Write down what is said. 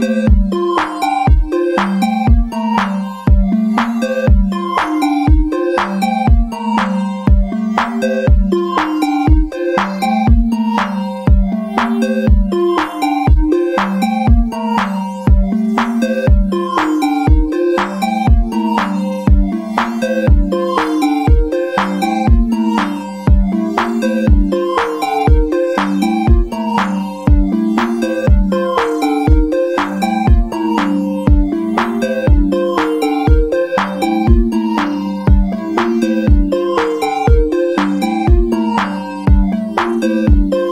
Thank you. Música